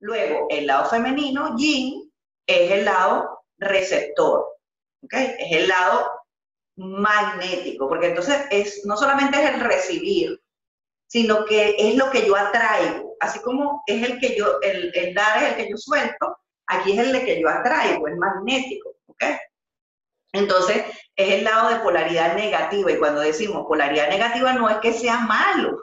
Luego, el lado femenino, yin, es el lado receptor, ¿ok? Es el lado magnético, porque entonces es, no solamente es el recibir, sino que es lo que yo atraigo, así como es el que yo, el, dar es el que yo suelto, aquí es el de que yo atraigo, es magnético, ¿ok? Entonces, es el lado de polaridad negativa, y cuando decimos polaridad negativa no es que sea malo,